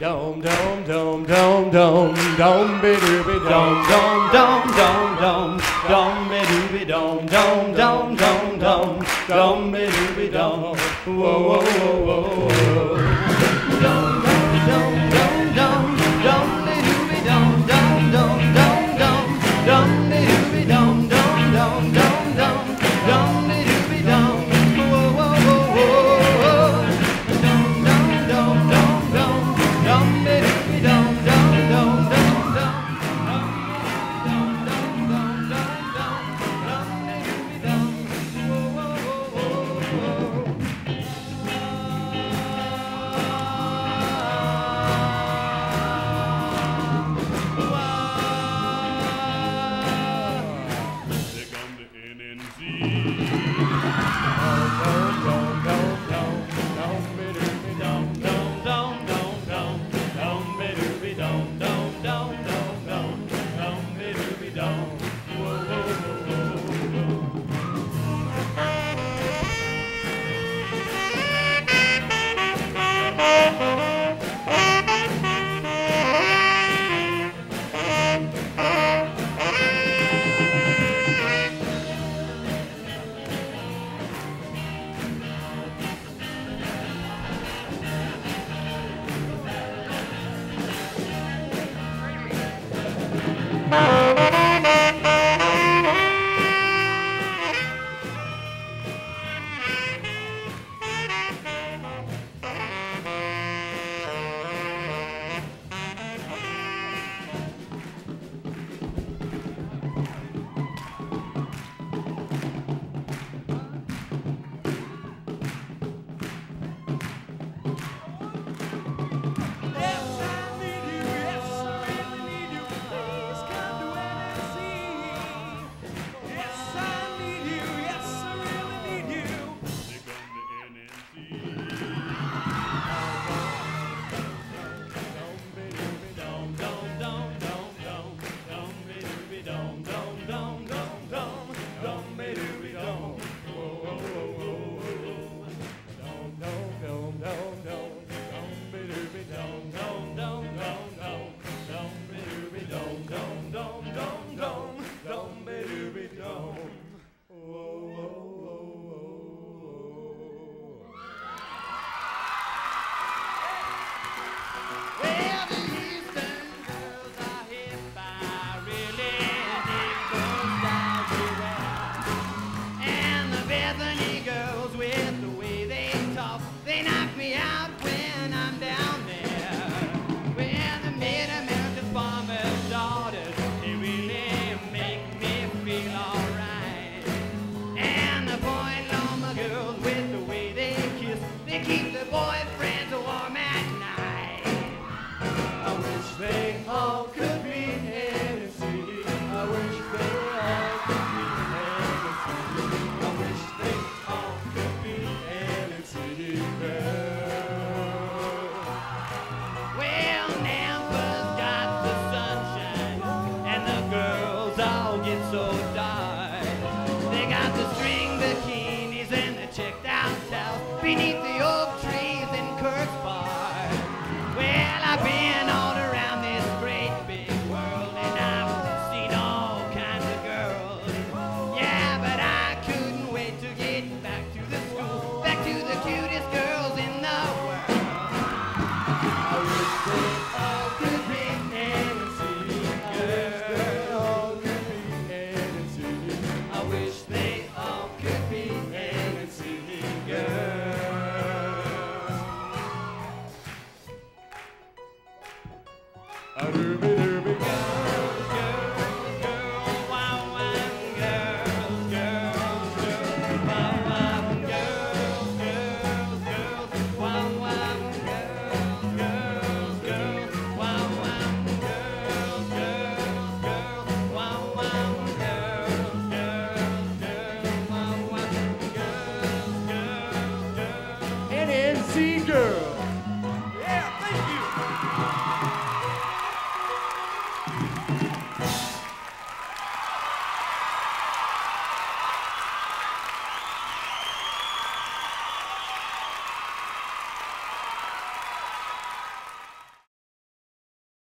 Dome, dome, dome, dome, dome, dome, be dooby, dome, dome, dome, dome, dome, dome, be dooby, dome, dome, dome, dome, dome, dome, be dooby, dome, whoa, whoa, whoa, whoa, whoa. Bye. Ranger!